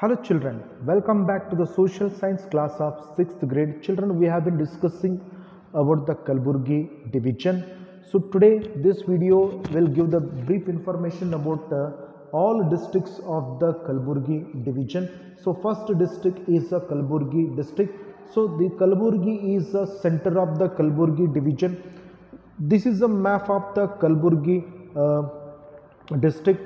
Hello children, welcome back to the social science class of 6th grade. Children, we have been discussing about the Kalburgi division. So today this video will give the brief information about uh, all districts of the Kalburgi division. So first district is the Kalburgi district. So the Kalburgi is the center of the Kalburgi division. This is a map of the Kalburgi uh, district.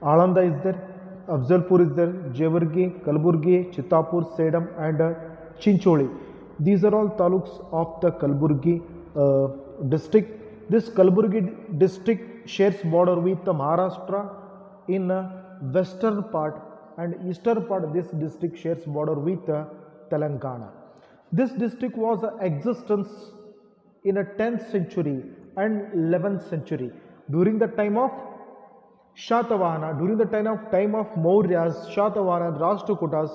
Alanda is there, Afzalpur is there, Jewargi, Kalburgi, Chittapur, Sedam and uh, Chincholi. These are all taluks of the Kalburgi uh, district. This Kalburgi district shares border with the Maharashtra in uh, western part and eastern part this district shares border with uh, Telangana. This district was uh, existence in a 10th century and 11th century during the time of Shatavahana, during the time of time of Mauryas, Shatavahana, and Rashtrakutas,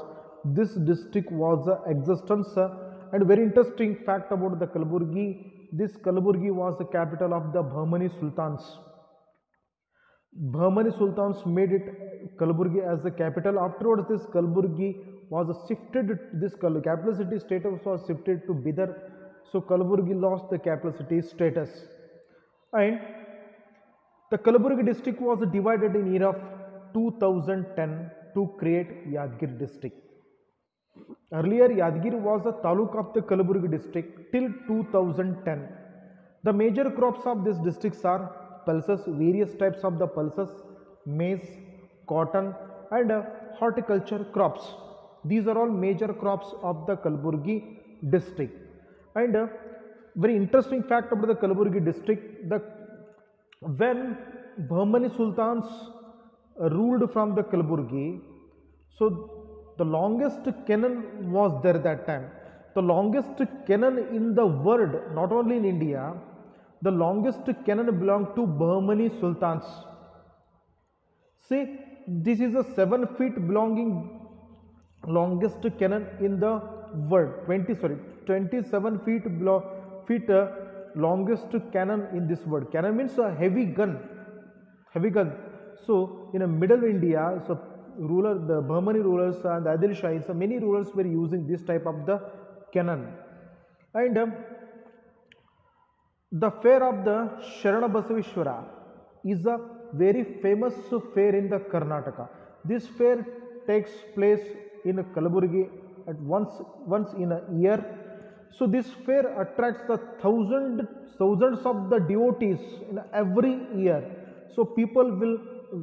this district was uh, existence. and very interesting fact about the Kalburgi, this Kalburgi was the capital of the Bahmani Sultans. Bahmani Sultans made it Kalburgi as the capital. Afterwards, this Kalburgi was shifted, this capital city status was shifted to Bidar. So Kalburgi lost the capital city status. And the Kalaburgi district was divided in year of 2010 to create Yadgir district. Earlier, Yadgir was a taluk of the Kalaburgi district till 2010. The major crops of this districts are pulses, various types of the pulses, maize, cotton, and uh, horticulture crops. These are all major crops of the Kalburgi district. And uh, very interesting fact about the Kalburgi district: the when Bahmani Sultans ruled from the Kalburgi, so the longest cannon was there that time. The longest cannon in the world, not only in India, the longest cannon belonged to Bahmani Sultans. See, this is a 7 feet belonging longest cannon in the world 20 sorry 27 feet feet uh, longest cannon in this world cannon means a heavy gun heavy gun so in a middle india so ruler the Bahmani rulers and the Adil Shahis so many rulers were using this type of the cannon and um, the fair of the Sharana Basaveshwara is a very famous fair in the Karnataka. This fair takes place in Kalaburgi at once once in a year. So this fair attracts the thousand thousands of the devotees in every year. So people will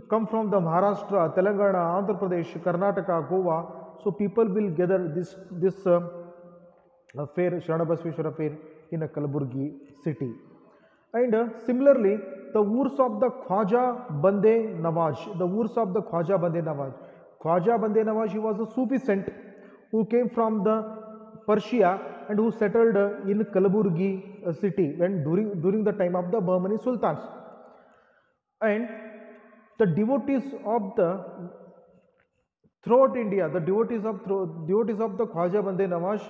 come from the Maharashtra, Telangana, Andhra Pradesh, Karnataka, Goa. So people will gather this this uh, fair, Sharnabasveshwara fair in a Kalaburgi city. And uh, similarly, the Urs of the Khwaja Bande Nawaz, the Urs of the Khwaja Bande Nawaz. Khwaja Bande Nawaz, he was a Sufi saint who came from the Persia and who settled in Kalaburgi uh, city when during, during the time of the Bahmani Sultans. And the devotees of the throughout India, the devotees of devotees of the Khwaja Bande Nawaz,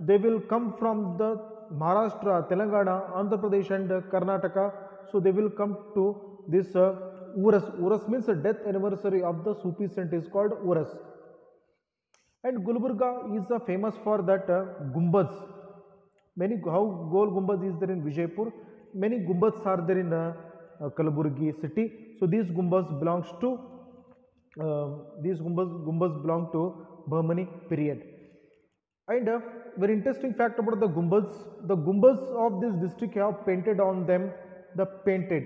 they will come from the Maharashtra, Telangana, Andhra Pradesh, and Karnataka. So they will come to this uh, Uras. Uras means the death anniversary of the Sufi saint is called Uras. And Gulbarga is uh, famous for that uh, Gumbaz. Many how Gol Gumbaz is there in Vijaypur. Many Gumbaz are there in uh, uh, Kalaburgi city. So these Gumbaz belongs to um, these Gumbaz, Gumbaz belong to Bahmani period. And a very interesting fact about the Gumbaz, the Gumbaz of this district have painted on them the painted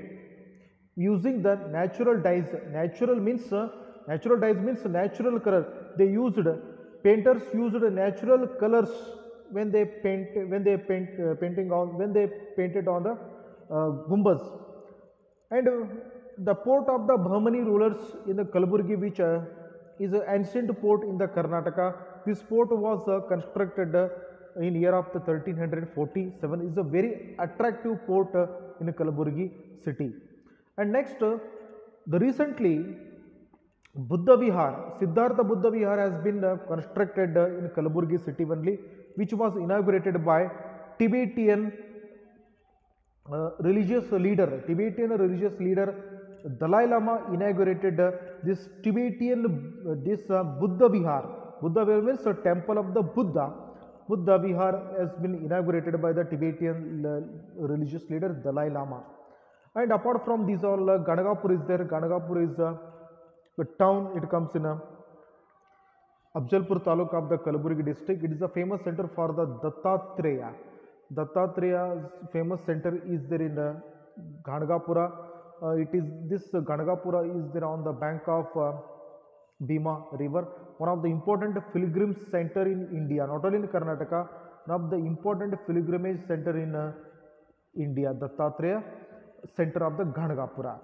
using the natural dyes. Natural means uh, natural dyes means natural color. They used painters used natural colors when they paint when they paint uh, painting on when they painted on the uh, Gumbaz. And uh, the port of the Bahmani rulers in the Kalburgi, which uh, is an ancient port in the Karnataka. This port was uh, constructed uh, in year of the 1347. is a very attractive port uh, in Kalburgi city. And next, the recently Buddha Vihar, Siddhartha Buddha Vihar has been uh, constructed uh, in Kalaburgi city only, which was inaugurated by Tibetan uh, religious leader, Tibetan religious leader Dalai Lama inaugurated uh, this Tibetan uh, this uh, Buddha Vihar. Buddha Vihar means a temple of the Buddha. Buddha Vihar has been inaugurated by the Tibetan religious leader Dalai Lama. And apart from these all, Ganagapur is there. Ganagapur is uh, a town. It comes in a Afzalpur Taluk of the Kalaburgi district. It is a famous center for the Dattatreya. Dattatreya's famous center is there in the Ganagapura. Uh, it is this uh, Ganagapura is there on the bank of uh, Bhima river, one of the important pilgrim center in India, not only in Karnataka, one of the important pilgrimage center in uh, India, Dattatreya center of the Ganagapura.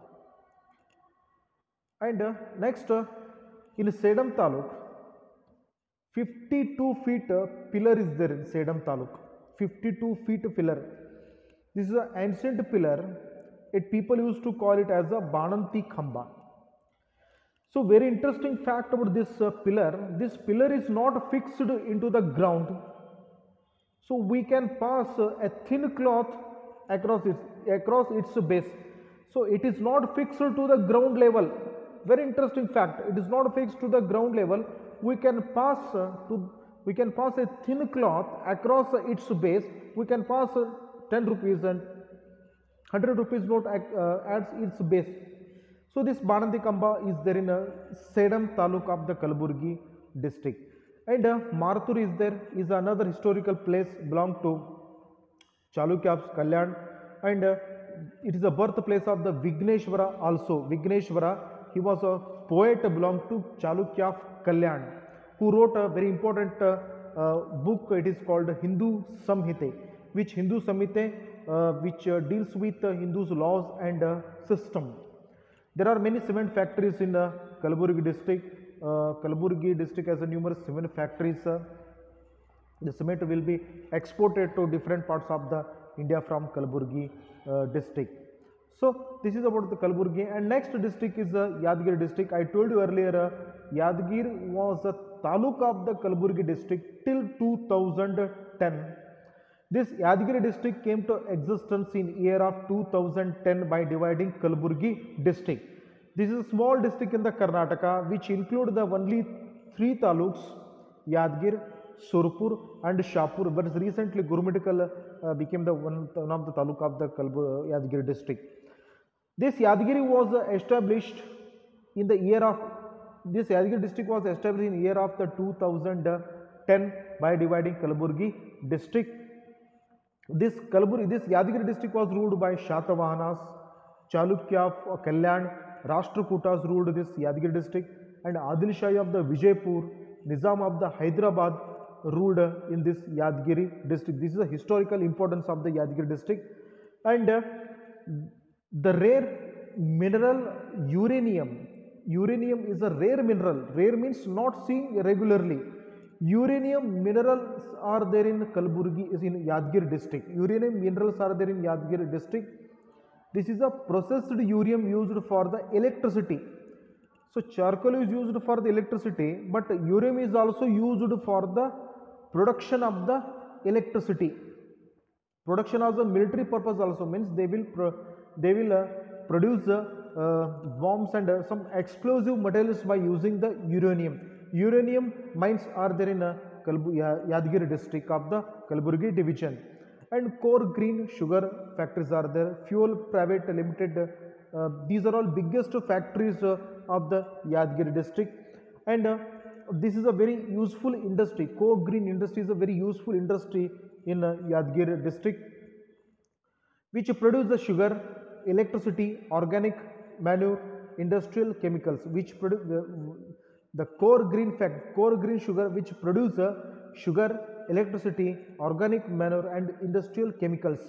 And uh, next, uh, in Sedam Taluk, 52 feet uh, pillar is there in Sedam Taluk. 52 feet pillar. This is an ancient pillar. It people used to call it as a Bananti Khamba. So very interesting fact about this uh, pillar. This pillar is not fixed into the ground. So we can pass uh, a thin cloth across its across its base. So it is not fixed to the ground level. Very interesting fact. It is not fixed to the ground level. We can pass uh, to we can pass a thin cloth across uh, its base. We can pass uh, 10 rupees and 100 rupees note at its base. So this Bananti Kamba is there in a Sedam Taluk of the Kalburgi district. And uh, Marathur is there is another historical place belong to Chalukyas Kalyan and uh, it is the birthplace of the Vigneshwara also. Vigneshwara, he was a poet belonged to Chalukya of Kalyan who wrote a very important uh, uh, book. It is called Hindu Samhite, which Hindu Samhite, uh, which uh, deals with uh, Hindus' laws and uh, system. There are many cement factories in uh, Kalaburgi district. Kalaburgi district has a numerous cement factories. The cement will be exported to different parts of the India from Kalaburgi uh, district. So this is about the Kalburgi and next district is the Yadgir district. I told you earlier uh, Yadgir was a taluk of the Kalburgi district till 2010. This Yadgir district came to existence in year of 2010 by dividing Kalburgi district. This is a small district in the Karnataka which include the only three taluks Yadgir, Surpur and Shahpur but recently Gurumidikal uh, became the one, one of the taluk of the Kalbu, Yadgir district. This Yadgiri was established in the year of this Yadgiri district was established in year of the 2010 by dividing Kalaburgi district. This Kalburgi, this Yadgiri district was ruled by Shatavahanas, Chalukya of Kalyan, Rashtrakutas ruled this Yadgiri district and Adil of the Vijaypur, Nizam of the Hyderabad ruled in this Yadgiri district. This is the historical importance of the Yadgiri district and the rare mineral uranium. Uranium is a rare mineral. Rare means not seen regularly. Uranium minerals are there in Kalburgi, is in Yadgir district. Uranium minerals are there in Yadgir district. This is a processed uranium used for the electricity. So charcoal is used for the electricity, but uranium is also used for the production of the electricity. Production as a military purpose also means they will they will uh, produce uh, uh, bombs and some explosive materials by using the uranium. Uranium mines are there in Yadgir district of the Kalburgi division. And core green sugar factories are there. Fuel private limited. Uh, these are all biggest factories uh, of the Yadgir district. And uh, this is a very useful industry. Core green industry is a very useful industry in Yadgir district which produce the sugar, electricity, organic manure, industrial chemicals, which produce the, core green fact, core green sugar, which produce sugar, electricity, organic manure, and industrial chemicals.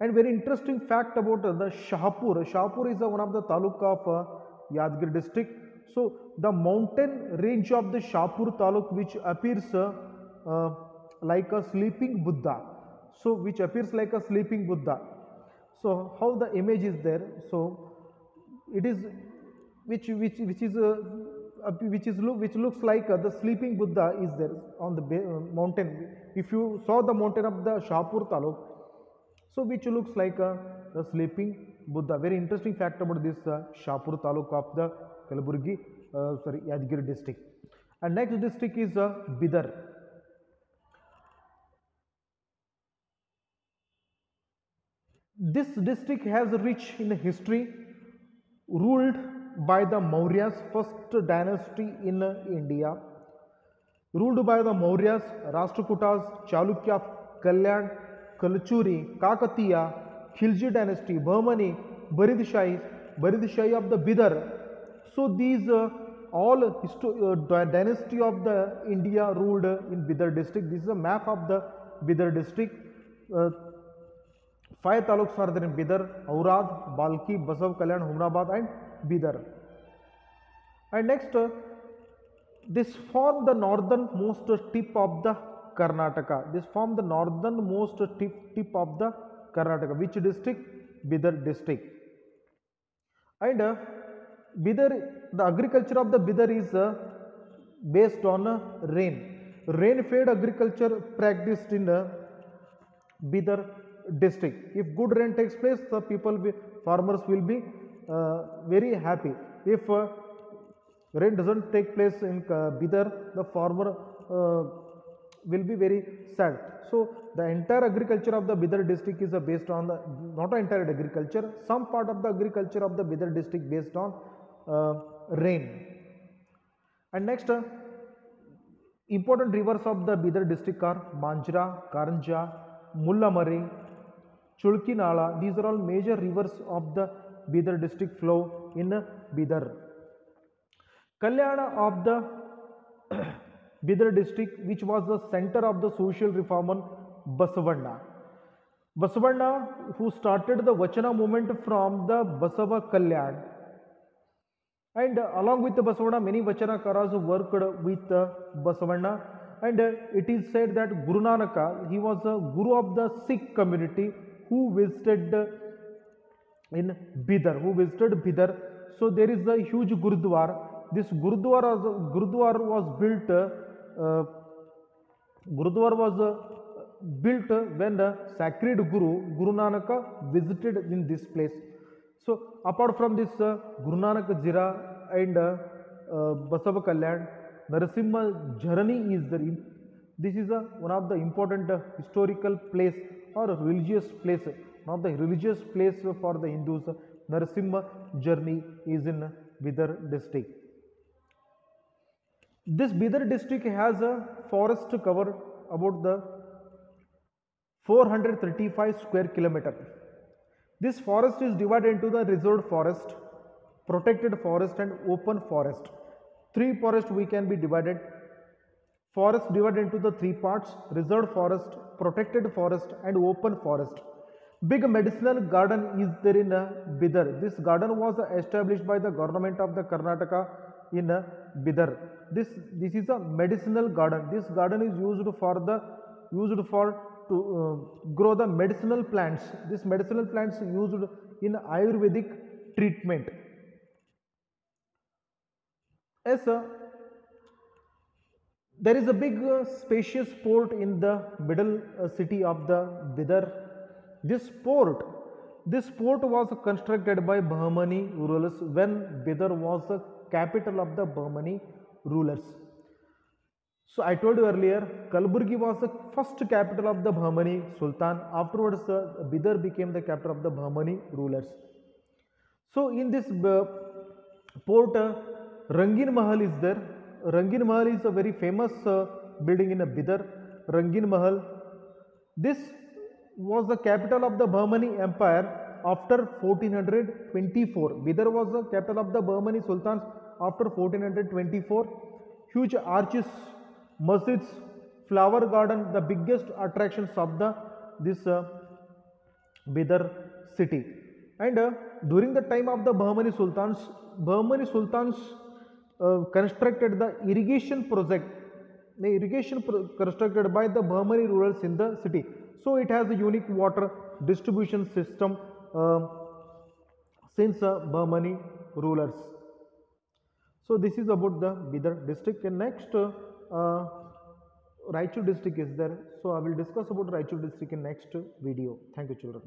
And very interesting fact about the Shahpur. Shahpur is one of the taluk of uh, Yadgir district. So the mountain range of the Shahpur taluk, which appears uh, uh, like a sleeping Buddha. So which appears like a sleeping Buddha. So how the image is there? So it is which which which is uh, which is look which looks like uh, the sleeping Buddha is there on the uh, mountain. If you saw the mountain of the Shahpur Taluk, so which looks like uh, the sleeping Buddha. Very interesting fact about this uh, Shahpur Taluk of the Kalaburgi, uh, sorry, Yadgir district. And next district is uh, Bidar. This district has rich in history, ruled by the Mauryas, first dynasty in India. Ruled by the Mauryas, Rashtrakutas, Chalukya, Kalyan, Kalchuri, Kakatiya, Khilji dynasty, Bahmani, Baridshahis, Baridshahis of the Bidar. So these uh, all uh, dynasty of the India ruled in Bidar district. This is a map of the Bidar district. Uh, five taluk are there in Bidar, Aurad, Balki, Basava, Kalyan, Humnabad and Bidar. And next this form the northern most tip of the Karnataka this form the northern most tip tip of the Karnataka which district Bidar district and Bidar the agriculture of the Bidar is based on rain rain fed agriculture practice in Bidar district. If good rain takes place, the people, farmers will be uh, very happy. If uh, rain doesn't take place in uh, Bidar, the farmer uh, will be very sad. So the entire agriculture of the Bidar district is uh, based on the not entire agriculture, some part of the agriculture of the Bidar district based on uh, rain. And next, important rivers of the Bidar district are Manjra, Karanja, Mullamari, Chulkinala. These are all major rivers of the Bidar district flow in Bidar. Kalyana of the Bidar district, which was the center of the social reformer Basavanna. Basavanna, who started the Vachana movement from the Basava Kalyan. And uh, along with the Basavanna, many Vachanakaras worked with uh, Basavanna. And uh, it is said that Guru Nanaka, he was a guru of the Sikh community who visited in Bidar, who visited Bidar. So there is a huge Gurudwara. This Gurudwara, was- was built, uh, uh, was uh, built when the sacred Guru, Guru Nanak visited in this place. So apart from this uh, Guru Nanak Jhira and uh, uh, Narasimha Jharani is there. This is one of the important uh, historical place or religious place, of the religious place for the Hindus. Narasimha Jharani is in Bidar district. This Bidar district has a forest cover about the 435 square kilometer. This forest is divided into the reserved forest, protected forest and open forest. Three forest we can be divided. Forest divided into the three parts, reserved forest, protected forest and open forest. Big medicinal garden is there in uh, Bidar. This garden was established by the government of the Karnataka in uh, Bidar. This, this is a medicinal garden. This garden is used for the used for to uh, grow the medicinal plants. This medicinal plants used in Ayurvedic treatment. Yes, sir. There is a big uh, spacious port in the middle uh, city of the Bidar. This port, this port was constructed by Bahmani rulers when Bidar was the capital of the Bahmani rulers. So I told you earlier, Kalburgi was the first capital of the Bahmani Sultan. Afterwards, uh, Bidar became the capital of the Bahmani rulers. So in this uh, port, uh, Rangin Mahal is there. Rangin Mahal is a very famous uh, building in Bidar. Rangin Mahal. This was the capital of the Bahmani Empire after 1424. Bidar was the capital of the Bahmani Sultans after 1424. Huge arches, masjids, flower garden, the biggest attractions of the this uh, Bidar city. And uh, during the time of the Bahmani Sultans, Bahmani Sultans uh, constructed the irrigation project, the irrigation pro- constructed by the Bahmani rulers in the city. So it has a unique water distribution system uh, since uh, Bahmani rulers. So this is about the Bidar district. And next, uh, uh, Raichur district is there. So I will discuss about Raichur district in next video. Thank you, children.